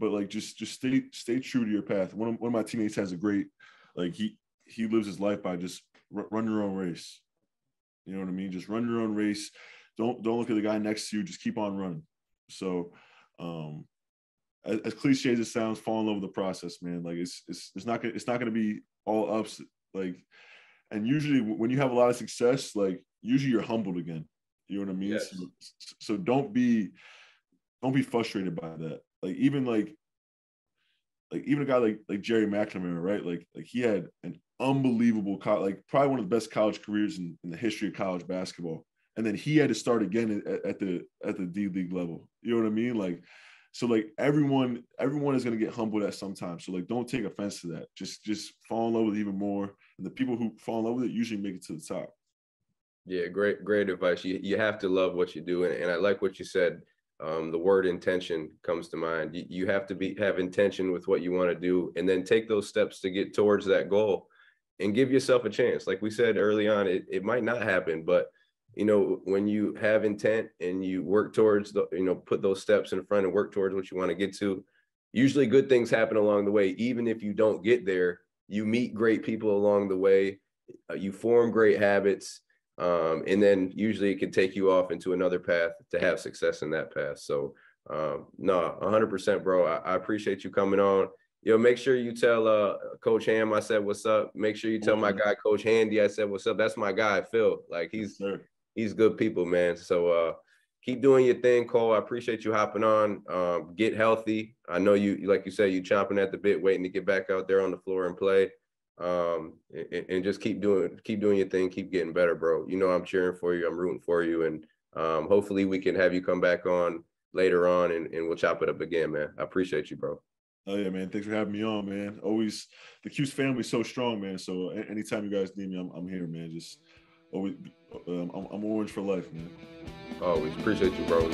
But like just just stay stay true to your path. One of, one of my teammates has a great like he he lives his life by just run your own race. You know what I mean? Just run your own race. Don't don't look at the guy next to you. Just keep on running. So, um, as, as cliche as it sounds, fall in love with the process, man. Like it's it's it's not gonna it's not gonna be all ups. Like, and usually when you have a lot of success, like usually you're humbled again. You know what I mean? Yes. So, so don't be don't be frustrated by that. Like even like like even a guy like like Gerry McNamara, right? Like like he had an unbelievable like probably one of the best college careers in, in, the history of college basketball. And then he had to start again at, at the at the D League level. You know what I mean? Like so like everyone everyone is gonna get humbled at some time. So like don't take offense to that. Just just fall in love with it even more. And the people who fall in love with it usually make it to the top. Yeah, great, great advice. You you have to love what you do. And, and I like what you said um, the word intention comes to mind. You, you have to be have intention with what you want to do, and then take those steps to get towards that goal, and give yourself a chance. Like we said early on, it, it might not happen, but you know when you have intent and you work towards the you know put those steps in front and work towards what you want to get to, usually good things happen along the way. Even if you don't get there, you meet great people along the way. Uh, you form great habits um, and then usually it can take you off into another path to have success in that path. So um, no, 100%, bro. I, I, appreciate you coming on. Yo, make sure you tell uh, Coach Ham I said what's up. Make sure you tell my guy Coach Handy I said what's up. That's my guy Phil. Like he's sure. he's good people, man. So uh, keep doing your thing, Cole. I appreciate you hopping on. Um, get healthy. I know you, like you said, you chomping at the bit, waiting to get back out there on the floor and play um, and, and, just keep doing keep doing your thing, keep getting better, bro. You know I'm cheering for you, I'm rooting for you, and um, hopefully we can have you come back on later on and, and we'll chop it up again, man. I appreciate you, bro. Oh yeah, man. Thanks for having me on, man. Always the Cuse family so strong, man. So anytime you guys need me, I'm, I'm here, man. Just always, um, I'm, I'm orange for life, man. Always appreciate you, bro.